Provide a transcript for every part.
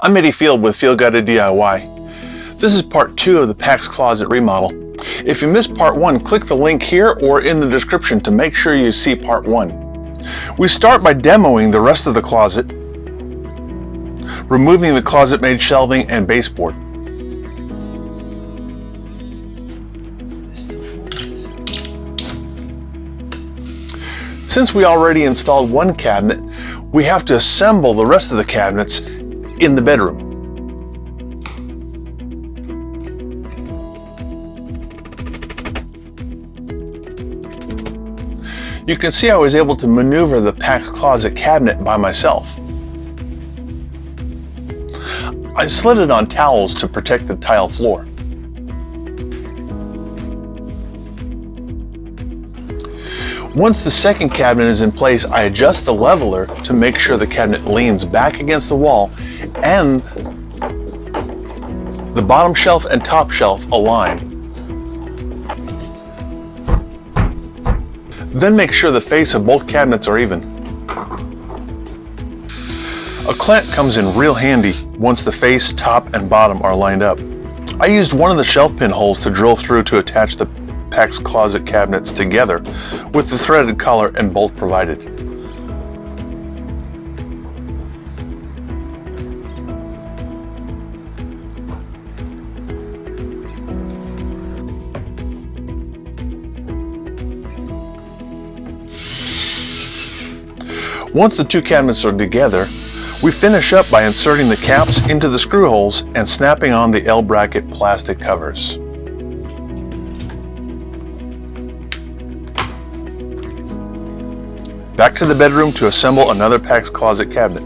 I'm Eddie Field with Field Guide to DIY. This is part two of the PAX Closet remodel. If you missed part one, click the link here or in the description to make sure you see part one. We start by demoing the rest of the closet, removing the ClosetMaid shelving and baseboard. Since we already installed one cabinet, we have to assemble the rest of the cabinets in the bedroom. You can see I was able to maneuver the PAX closet cabinet by myself. I slid it on towels to protect the tile floor. Once the second cabinet is in place, I adjust the leveler to make sure the cabinet leans back against the wall and the bottom shelf and top shelf align. Then make sure the face of both cabinets are even. A clamp comes in real handy once the face, top, and bottom are lined up. I used one of the shelf pin holes to drill through to attach the PAX closet cabinets together with the threaded collar and bolt provided. Once the two cabinets are together, we finish up by inserting the caps into the screw holes and snapping on the L-bracket plastic covers. Back to the bedroom to assemble another PAX closet cabinet.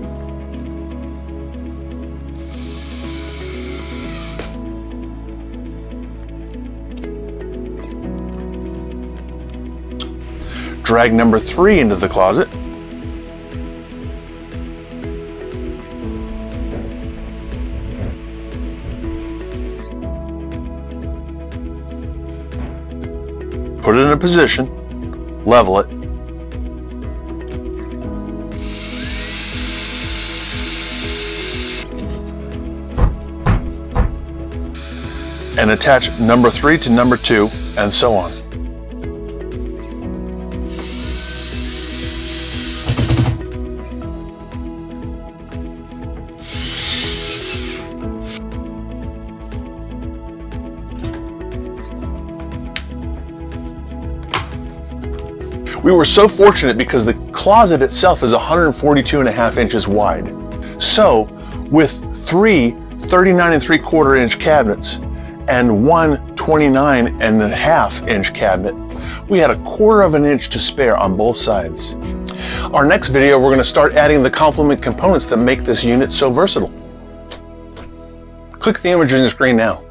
Drag number three into the closet. Put it in a position, level it, and attach number 3 to number 2 and so on. We were so fortunate because the closet itself is 142 and a half inches wide. So with three 39 and 3 quarter inch cabinets, and one 29 and a half inch cabinet. We had a quarter of an inch to spare on both sides. Our next video, we're going to start adding the Komplement components that make this unit so versatile. Click the image on the screen now.